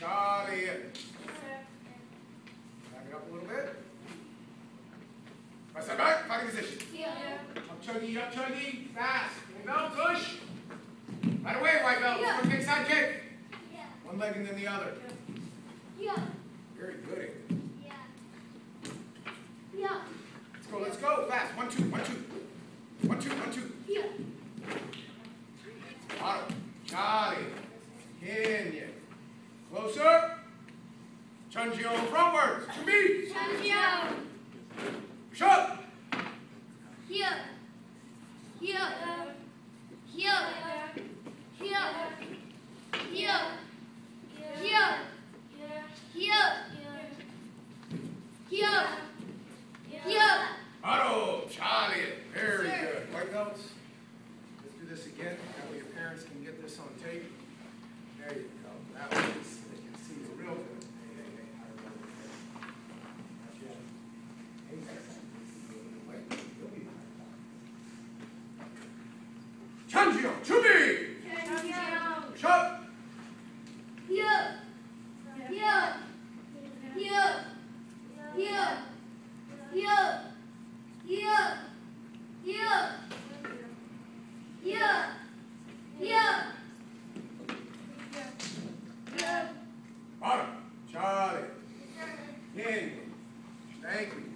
Charlie Back it up a little bit. Press that back, fighting position. Yeah. Ap chagi, ap chagi, fast. Belt push. Right away, white belt. Yeah. Kick, side kick. Yeah. One leg and then the other. Yeah. Very good, Yeah. Yeah. Let's go, let's go, fast. One, two, one, two. One, two, one, two. Yeah. Auto. Charlie. Closer. Chunjio frontwards. To me. Changio. Shut. Here. Here. Here. Here. Here. Here. Here. Here. Here. Auto. Charlie. Very good. White belts. Let's do this again. That way your parents can get this on tape. There you go. That way Chunjio. To me. Kenya. Thank you.